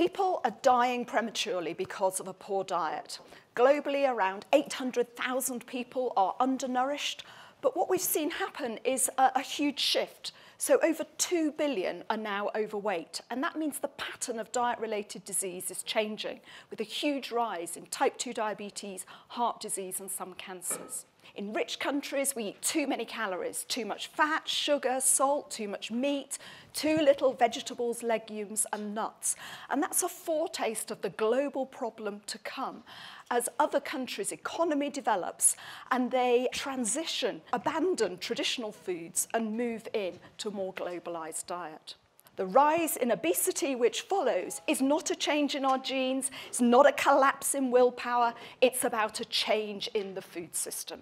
People are dying prematurely because of a poor diet. Globally, around 800,000 people are undernourished, but what we've seen happen is a, a huge shift. So over 2 billion are now overweight, and that means the pattern of diet-related disease is changing, with a huge rise in type 2 diabetes, heart disease, and some cancers. In rich countries, we eat too many calories, too much fat, sugar, salt, too much meat, too little vegetables, legumes and nuts. And that's a foretaste of the global problem to come. As other countries' economy develops and they transition, abandon traditional foods and move in to a more globalized diet. The rise in obesity which follows is not a change in our genes, it's not a collapse in willpower, it's about a change in the food system.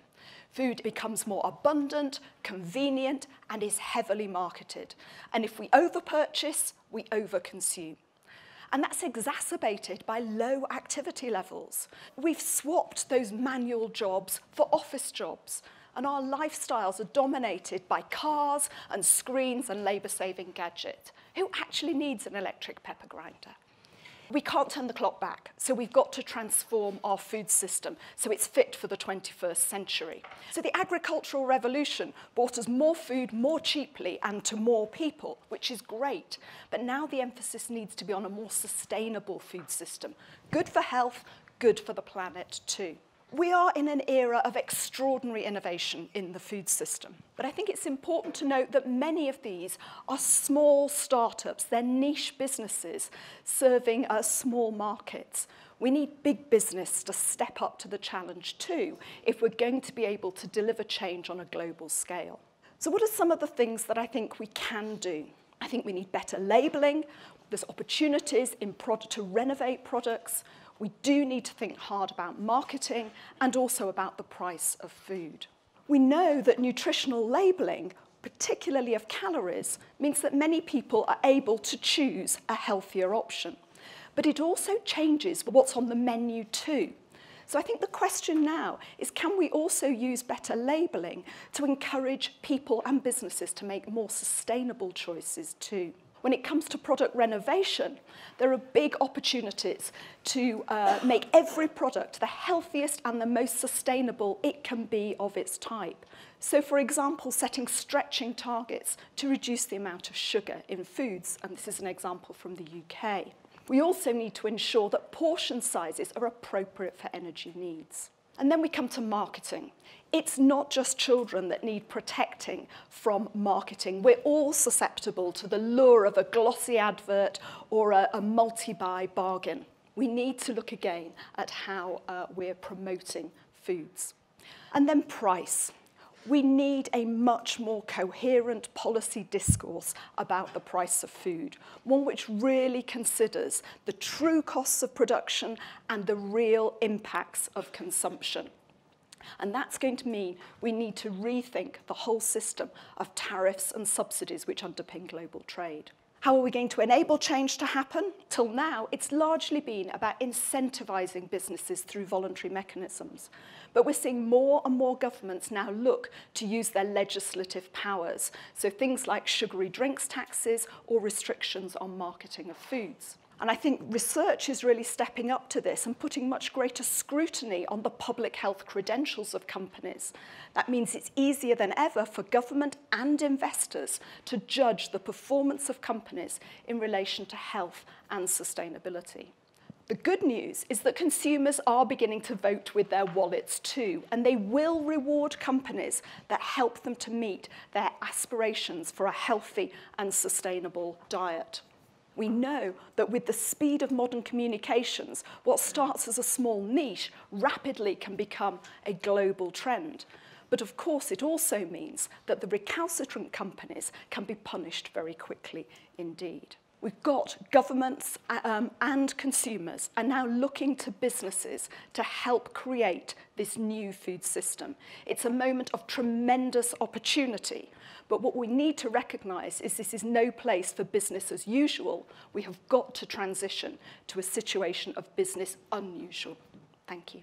Food becomes more abundant, convenient, and is heavily marketed. And if we overpurchase, we overconsume. And that's exacerbated by low activity levels. We've swapped those manual jobs for office jobs, and our lifestyles are dominated by cars and screens and labour-saving gadgets. Who actually needs an electric pepper grinder? We can't turn the clock back, so we've got to transform our food system so it's fit for the 21st century. So the agricultural revolution brought us more food more cheaply and to more people, which is great. But now the emphasis needs to be on a more sustainable food system. Good for health, good for the planet too. We are in an era of extraordinary innovation in the food system. But I think it's important to note that many of these are small startups. They're niche businesses serving uh, small markets. We need big business to step up to the challenge too if we're going to be able to deliver change on a global scale. So what are some of the things that I think we can do? I think we need better labelling. There's opportunities in to renovate products. We do need to think hard about marketing and also about the price of food. We know that nutritional labelling, particularly of calories, means that many people are able to choose a healthier option. But it also changes what's on the menu too. So I think the question now is can we also use better labelling to encourage people and businesses to make more sustainable choices too? When it comes to product renovation, there are big opportunities to uh, make every product the healthiest and the most sustainable it can be of its type. So, for example, setting stretching targets to reduce the amount of sugar in foods, and this is an example from the UK. We also need to ensure that portion sizes are appropriate for energy needs. And then we come to marketing. It's not just children that need protecting from marketing. We're all susceptible to the lure of a glossy advert or a, a multi-buy bargain. We need to look again at how uh, we're promoting foods. And then price. We need a much more coherent policy discourse about the price of food, one which really considers the true costs of production and the real impacts of consumption. And that's going to mean we need to rethink the whole system of tariffs and subsidies which underpin global trade. How are we going to enable change to happen? Till now, it's largely been about incentivising businesses through voluntary mechanisms. But we're seeing more and more governments now look to use their legislative powers. So things like sugary drinks taxes or restrictions on marketing of foods. And I think research is really stepping up to this and putting much greater scrutiny on the public health credentials of companies. That means it's easier than ever for government and investors to judge the performance of companies in relation to health and sustainability. The good news is that consumers are beginning to vote with their wallets too, and they will reward companies that help them to meet their aspirations for a healthy and sustainable diet. we know that with the speed of modern communications, what starts as a small niche rapidly can become a global trend. But of course, it also means that the recalcitrant companies can be punished very quickly indeed. We've got governments uh, um, and consumers are now looking to businesses to help create this new food system. It's a moment of tremendous opportunity, but what we need to recognise is this is no place for business as usual. We have got to transition to a situation of business unusual. Thank you.